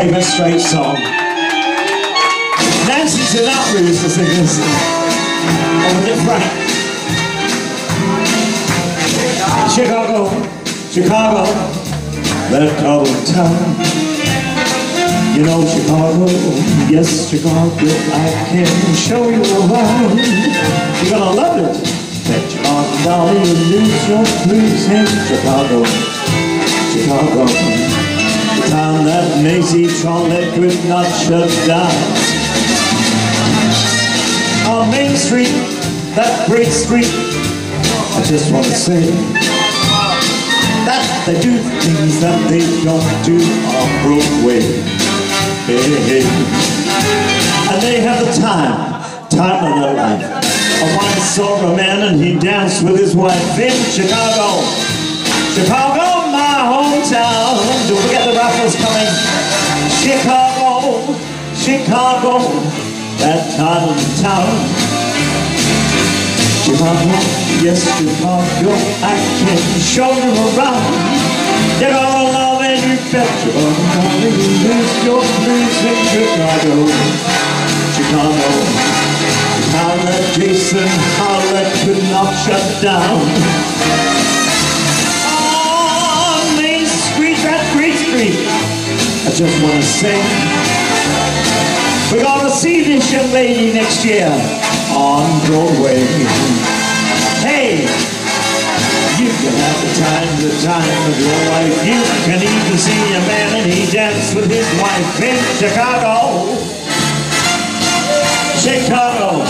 famous straight song. Nancy Sinatra used to sing this. Or was it Frank? Chicago, Chicago, that colored town. You know Chicago, yes Chicago, I can show you around. You're gonna love it. Your heart dollar you lose your blues in Chicago, Chicago town that Maisie Trollette could not shut down. On Main Street, that great street, I just want to say that they do things that they don't do on Broadway. Hey, hey. And they have the time, time of their life. I once saw a man and he danced with his wife in Chicago. Chicago, Chicago, Chicago, that cotton town. Chicago, yes, Chicago, I can show you around. You're gonna love it, you bet you're gonna lose your place in Chicago. Chicago, the that Jason Howlett could not shut down. Ah, I just want to say we're going to see this young lady next year on Broadway. Hey, you can have the time, the time of your life. You can even see a man and he dance with his wife in Chicago. Chicago.